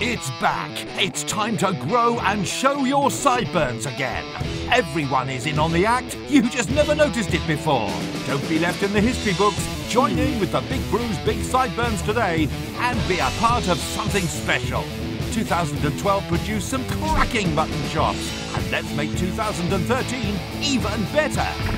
It's back. It's time to grow and show your sideburns again. Everyone is in on the act. You just never noticed it before. Don't be left in the history books. Join in with the Big Brews Big Sideburns today and be a part of something special. 2012 produced some cracking mutton chops. And let's make 2013 even better.